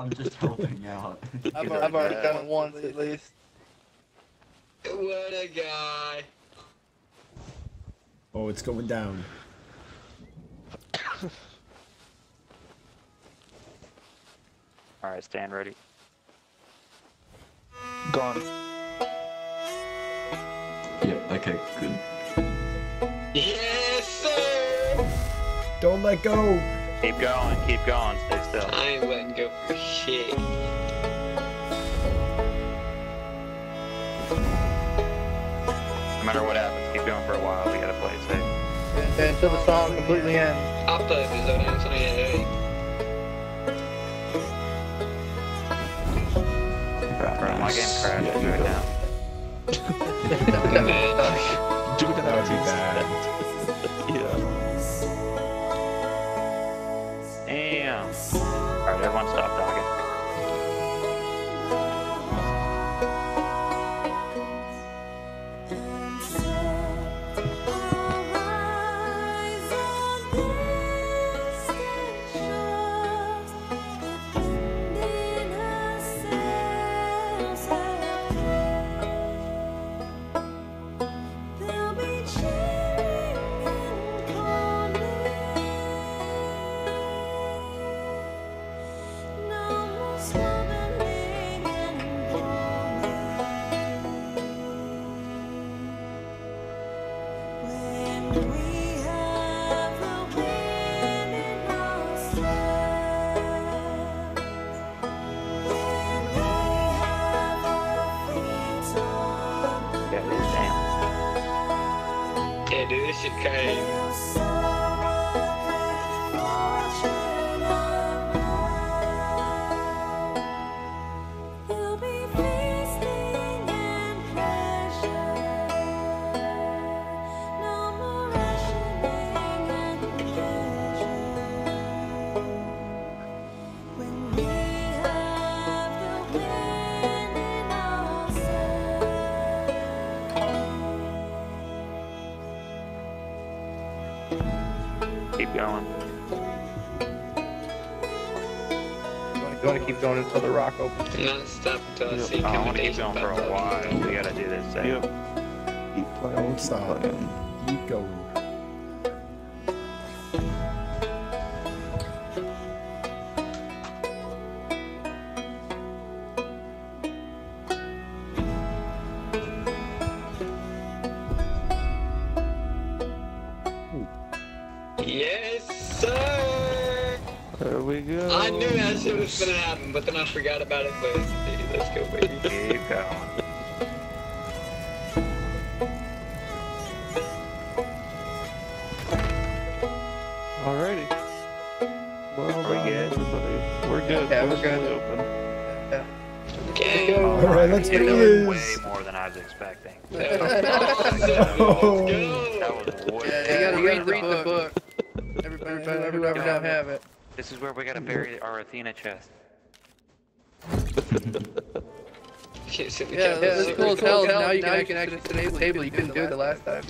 I'm just helping out. I've, I've already done it once at least. What a guy. Oh, it's going down. Alright, stand ready. Gone. Yep, okay, good. Yes, sir. Don't let go. Keep going, keep going, stay still. I ain't letting go for shit. No matter what happens, keep going for a while. We gotta play it safe. And until the song completely ends. I'll play this zone out, so yeah, hey. Bro, my game crashed Yeah, right now. Man. Do That would be bad. yeah. Alright, everyone stop Yeah, dude, damn. Yeah, dude, this shit crazy. Keep going. You want to keep going until the rock opens. Not stop until I see I want to keep going for a up. while. We gotta do this safe. Yep. Keep playing. Don't keep stop. playing. Keep going. Yes, sir. There we go. I knew that shit was gonna happen, but then I forgot about it. But hey, let's go, baby. Keep going. Alrighty. Well Are we um, done, good? everybody. We're good. Yeah, we're good. will Open. Okay. Go. All right, let's You're do this. way more than I was expecting. Let's That was way. Yeah, you gotta read the book. Everybody, everybody, everybody don't have it. This is where we gotta bury our Athena chest. Shit, sit in the Yeah, couch. this is cool in as the hell. couch. Now you can actually sit at the table. You couldn't do it the last time.